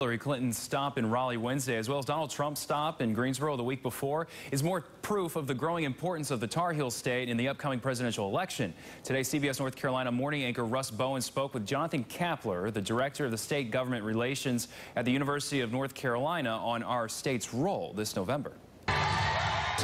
Hillary Clinton's stop in Raleigh Wednesday, as well as Donald Trump's stop in Greensboro the week before, is more proof of the growing importance of the Tar Heel state in the upcoming presidential election. Today, CBS North Carolina morning anchor Russ Bowen spoke with Jonathan Kappler, the director of the state government relations at the University of North Carolina, on our state's role this November.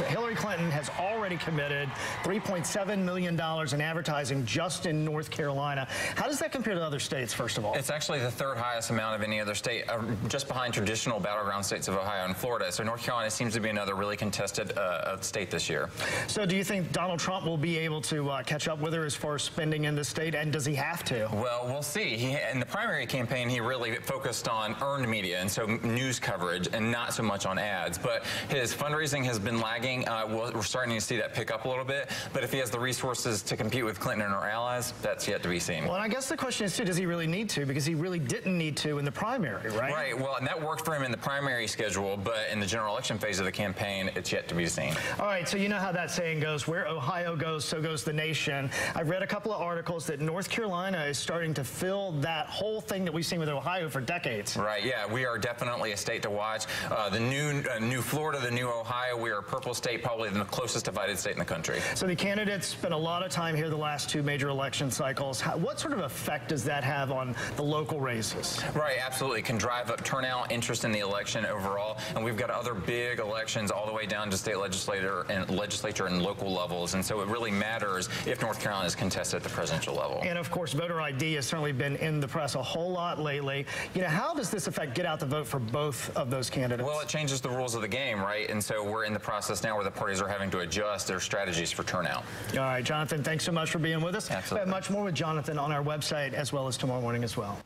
Hillary Clinton has already committed $3.7 million in advertising just in North Carolina. How does that compare to other states, first of all? It's actually the third highest amount of any other state, uh, just behind traditional battleground states of Ohio and Florida. So North Carolina seems to be another really contested uh, state this year. So do you think Donald Trump will be able to uh, catch up with her as far as spending in the state, and does he have to? Well, we'll see. He, in the primary campaign, he really focused on earned media, and so news coverage, and not so much on ads. But his fundraising has been lagging lagging. Uh, we're starting to see that pick up a little bit. But if he has the resources to compete with Clinton and her allies, that's yet to be seen. Well, I guess the question is, too, does he really need to? Because he really didn't need to in the primary, right? Right. Well, and that worked for him in the primary schedule, but in the general election phase of the campaign, it's yet to be seen. All right. So you know how that saying goes, where Ohio goes, so goes the nation. I've read a couple of articles that North Carolina is starting to fill that whole thing that we've seen with Ohio for decades. Right. Yeah. We are definitely a state to watch. Uh, the new, uh, new Florida, the new Ohio, we are a purple state, probably the closest divided state in the country. So the candidates spent a lot of time here the last two major election cycles. How, what sort of effect does that have on the local races? Right, absolutely. It can drive up turnout, interest in the election overall. And we've got other big elections all the way down to state legislator and legislature and local levels. And so it really matters if North Carolina is contested at the presidential level. And of course, voter ID has certainly been in the press a whole lot lately. You know, how does this affect get out the vote for both of those candidates? Well, it changes the rules of the game, right? And so we're in the process now where the parties are having to adjust their strategies for turnout. All right, Jonathan, thanks so much for being with us. Absolutely. Much more with Jonathan on our website as well as tomorrow morning as well.